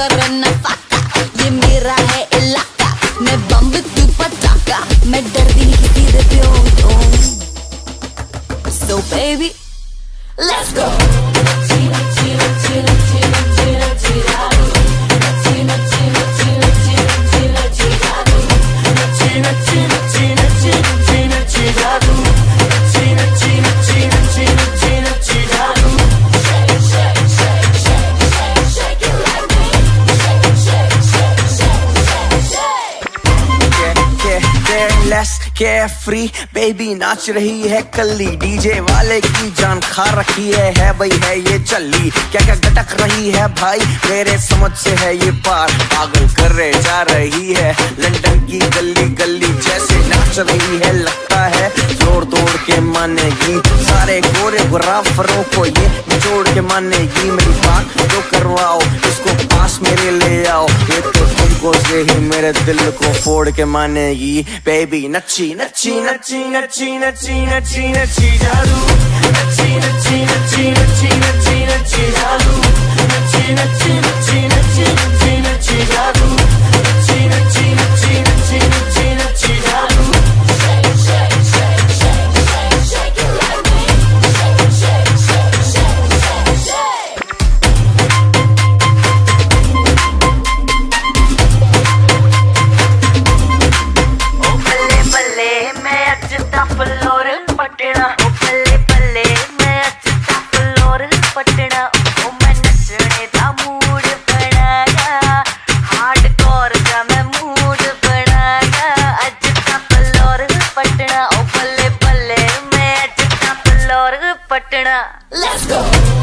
करो नफाका ये मेरा है इलाका। मैं बम तू पटाखा। मैं डरती नहीं किसी हूँ प्यो so baby let's go free baby नाच रही है कल्ली। डीजे वाले की जान खा रखी है है भाई, है ये चली क्या क्या गटक रही है भाई, मेरे समझ से है ये पार। पागल कर जा रही है, लंदन की गली गली जैसे नाच रही है, लगता है ज़ोर तोड़ के मानेगी। सारे गोरे कोरियोग्राफरों को ये जोड़ के मानेगी। मेरी बात जो करवाओ, इसको पास मेरे ले आओ। तो से ही मेरे दिल को फोड़ के मानेगी बेबी नची नची नची नची नची नची नची जादू नची नची नची नची नची नची जादू नची नच्ची ਪਟਣਾ, ਉਹ ਮੈਂ ਨਸਣੇ ਦਾ ਮੂਡ ਬਣਾਇਆ। ਹਾਰਡ ਕੋਰ ਦਾ ਮੈਂ ਮੂਡ ਬਣਾਇਆ। ਅੱਜ ਤਾਂ ਫਲੋਰ ਪਟਣਾ, ਉਹ ਬੱਲੇ ਬੱਲੇ ਮੈਂ ਅੱਜ ਤਾਂ ਫਲੋਰ ਪਟਣਾ। Let's go